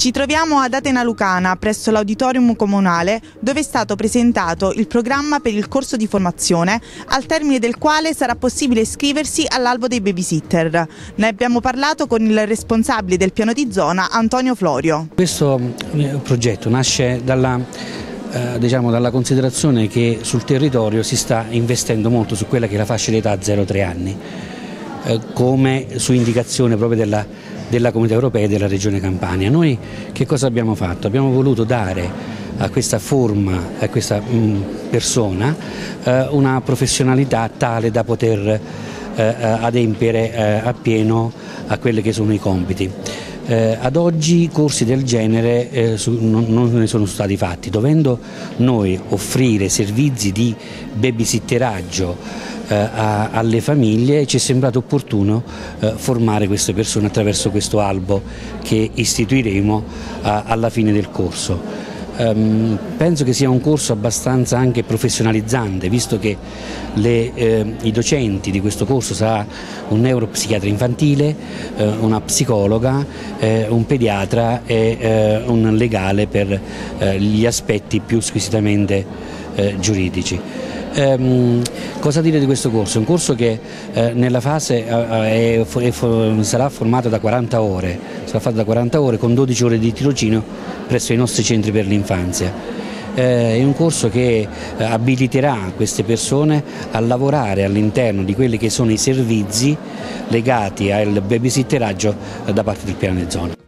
Ci troviamo ad Atena Lucana, presso l'auditorium comunale, dove è stato presentato il programma per il corso di formazione, al termine del quale sarà possibile iscriversi all'albo dei babysitter. Ne abbiamo parlato con il responsabile del piano di zona, Antonio Florio. Questo eh, progetto nasce dalla eh, diciamo, dalla considerazione che sul territorio si sta investendo molto su quella che è la fascia d'età 0-3 anni, eh, come su indicazione proprio della della Comunità Europea e della Regione Campania. Noi che cosa abbiamo fatto? Abbiamo voluto dare a questa forma, a questa mm, persona, eh, una professionalità tale da poter eh, eh, adempiere appieno a quelli che sono i compiti. Ad oggi corsi del genere non, ne sono stati fatti, dovendo noi offrire servizi di babysitteraggio a, alle famiglie ci è sembrato opportuno eh, formare queste persone attraverso questo albo che istituiremo alla fine del corso. Um, penso che sia un corso abbastanza anche professionalizzante, visto che le, eh, i docenti di questo corso sarà un neuropsichiatra infantile, eh, una psicologa, eh, un pediatra e eh, un legale per eh, gli aspetti più squisitamente giuridici. Ehm, cosa dire di questo corso? È un corso che eh, nella fase eh, è, è, sarà formato da 40 ore, sarà fatto da 40 ore con 12 ore di tirocinio presso i nostri centri per l'infanzia. Eh, è un corso che eh, abiliterà queste persone a lavorare all'interno di quelli che sono i servizi legati al babysitteraggio da parte del piano zona.